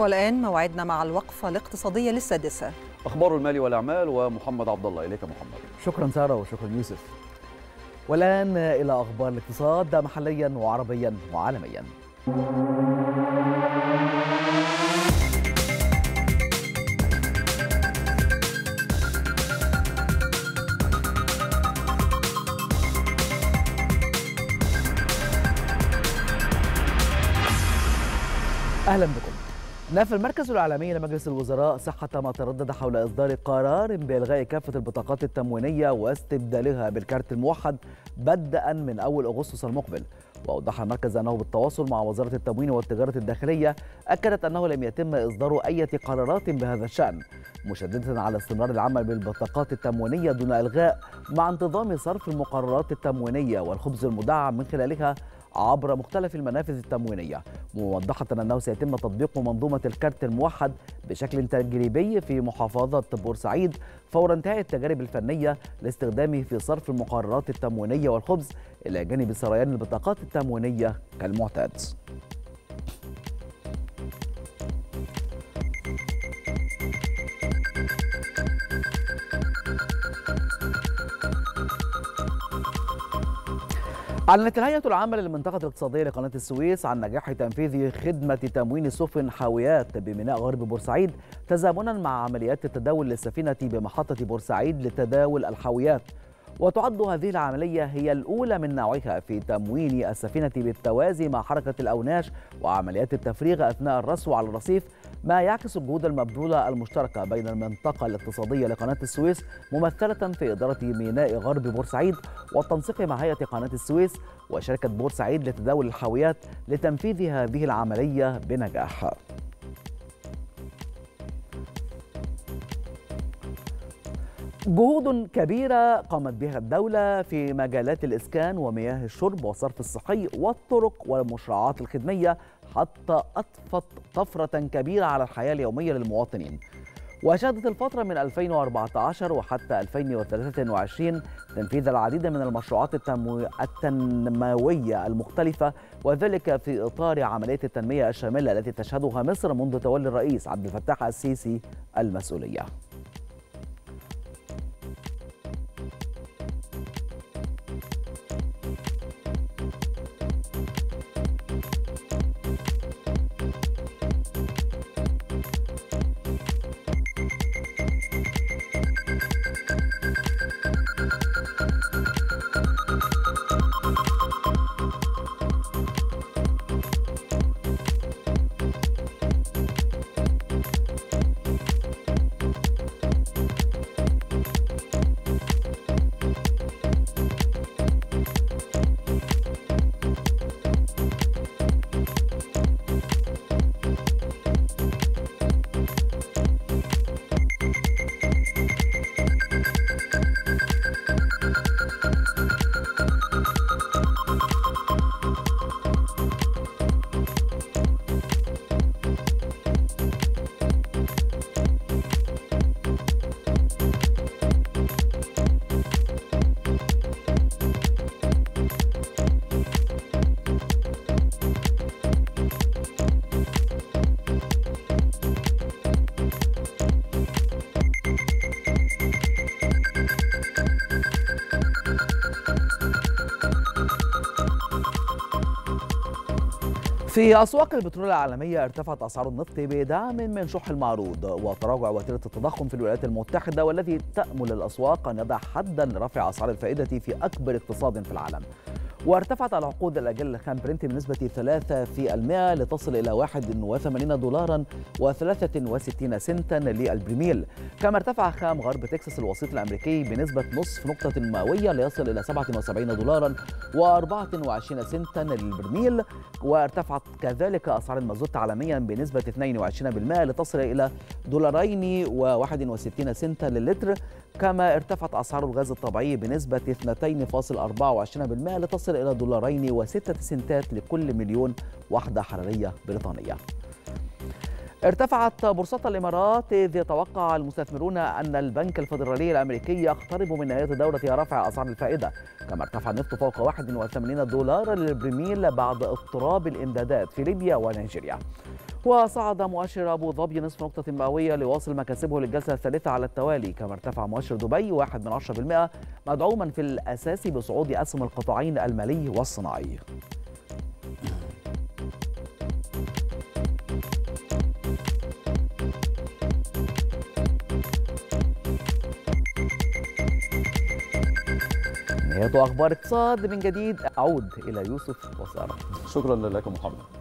والآن موعدنا مع الوقفة الاقتصادية للسادسة. أخبار المال والأعمال ومحمد عبد الله إليك محمد. شكرا سارة وشكرا يوسف. والآن إلى أخبار الاقتصاد محليا وعربيا وعالميا. أهلا بكم. نفى المركز الإعلامي لمجلس الوزراء صحة ما تردد حول إصدار قرار بإلغاء كافة البطاقات التموينية واستبدالها بالكارت الموحد بدءا من أول أغسطس المقبل. وأوضح المركز أنه بالتواصل مع وزارة التموين والتجارة الداخلية أكدت أنه لم يتم إصدار أي قرارات بهذا الشأن مشددة على استمرار العمل بالبطاقات التموينية دون إلغاء مع انتظام صرف المقررات التموينية والخبز المدعم من خلالها عبر مختلف المنافذ التموينية. موضحة أنه سيتم تطبيق منظومة الكارت الموحد بشكل تجريبي في محافظة بورسعيد فور انتهاء التجارب الفنية لاستخدامه في صرف المقررات التموينية والخبز إلى جانب سريان البطاقات التموينية كالمعتاد. أعلنت الهيئة العامة للمنطقة الاقتصادية لقناة السويس عن نجاح تنفيذ خدمة تموين سفن حاويات بميناء غرب بورسعيد تزامنا مع عمليات التداول للسفينة بمحطة بورسعيد لتداول الحاويات. وتعد هذه العملية هي الأولى من نوعها في تموين السفينة بالتوازي مع حركة الأوناش وعمليات التفريغ أثناء الرسو على الرصيف ما يعكس الجهود المبذولة المشتركة بين المنطقة الاقتصادية لقناة السويس ممثلة في إدارة ميناء غرب بورسعيد والتنسيق مع هيئة قناة السويس وشركة بورسعيد لتداول الحاويات لتنفيذ هذه العملية بنجاح. جهود كبيرة قامت بها الدولة في مجالات الإسكان ومياه الشرب والصرف الصحي والطرق والمشروعات الخدمية حتى أضفت طفرة كبيرة على الحياة اليومية للمواطنين. وشهدت الفترة من 2014 وحتى 2023 تنفيذ العديد من المشروعات التنمو... التنموية المختلفة وذلك في إطار عملية التنمية الشاملة التي تشهدها مصر منذ تولي الرئيس عبد الفتاح السيسي المسؤولية. في أسواق البترول العالمية ارتفعت أسعار النفط بدعم من شح المعروض وتراجع وتيرة التضخم في الولايات المتحدة والذي تأمل الأسواق أن يضع حدا لرفع أسعار الفائدة في أكبر اقتصاد في العالم. وارتفعت العقود الأجل الخام برنت بنسبة 3% لتصل إلى 81 دولارا و63 سنتا للبرميل كما ارتفع خام غرب تكساس الوسيط الأمريكي بنسبة نصف نقطة مئوية ليصل إلى 77 دولارا و24 سنتا للبرميل وارتفعت كذلك أسعار المازوت عالميا بنسبة 22% لتصل إلى دولارين و61 سنتا للتر كما ارتفعت أسعار الغاز الطبيعي بنسبة 2.24% لتصل إلى دولارين وستة سنتات لكل مليون وحدة حرارية بريطانية. ارتفعت بورصات الإمارات إذ يتوقع المستثمرون أن البنك الفيدرالي الأمريكي يقترب من نهاية دورة رفع أسعار الفائدة كما ارتفع النفط فوق 81 دولار للبرميل بعد اضطراب الإمدادات في ليبيا ونيجيريا. وصعد مؤشر أبو ظبي نصف نقطة مئوية ليواصل مكاسبه للجلسة الثالثة على التوالي. كما ارتفع مؤشر دبي واحد من عشرة بالمئة مدعوما في الأساس بصعود أسهم القطاعين المالي والصناعي. نهاية أخبار اقتصاد من جديد أعود إلى يوسف وسارة. شكرا لك محمد.